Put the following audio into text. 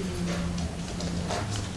すごい。